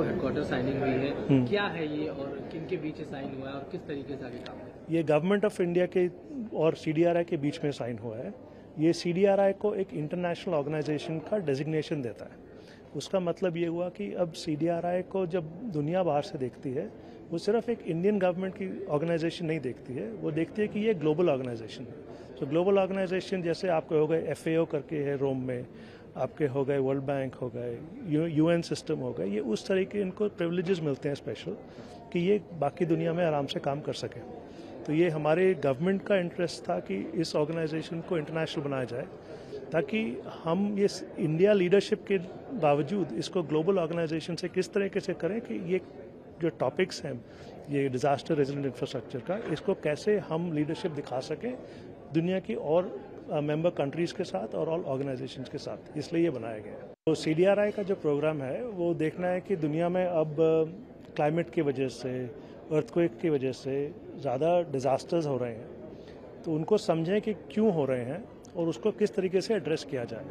Headquarter signing हुई है। क्या है ये और किन के बीच साइन हुआ है और किस तरीके से आगे काम है ये गवर्नमेंट ऑफ़ इंडिया के और सीडीआरआई के बीच में साइन हुआ है। ये सीडीआरआई को एक इंटरनेशनल ऑर्गेनाइजेशन का डेजिग्नेशन देता है। उसका मतलब ये हुआ कि अब सीडीआरआई को जब दुनिया बाहर से देखती है वो सिर्फ़ एक इंडियन गवर्नमेंट की ऑर्गेनाइजेशन नहीं देखती है। वो देखती है कि ये ग्लोबल ऑर्गेनाइजेशन है। तो ग्लोबल ऑर्गेनाइजेशन जैसे आपके हो गए एफ़ करके है रोम में आपके हो गए वर्ल्ड बैंक हो गए यूएन सिस्टम हो गए, ये उस तरह के इनको प्रिविलेजेस मिलते हैं स्पेशल कि ये बाकी दुनिया में आराम से काम कर सके। तो ये हमारे गवर्नमेंट का इंटरेस्ट था कि इस ऑर्गेनाइजेशन को इंटरनेशनल बनाया जाए, ताकि हम ये इंडिया लीडरशिप के बावजूद इसको ग्लोबल ऑर्गेनाइजेशन से किस तरीके से करें कि ये जो टॉपिक्स हैं, ये डिजास्टर रेजिडेंट इंफ्रास्ट्रक्चर का, इसको कैसे हम लीडरशिप दिखा सकें, दुनिया की और मेंबर कंट्रीज़ के साथ और ऑल ऑर्गेनाइजेशंस के साथ, इसलिए ये बनाया गया है। तो सीडीआरआई का जो प्रोग्राम है, वो देखना है कि दुनिया में अब क्लाइमेट की वजह से अर्थक्वेक की वजह से ज़्यादा डिज़ास्टर्स हो रहे हैं। तो उनको समझें कि क्यों हो रहे हैं और उसको किस तरीके से एड्रेस किया जाए।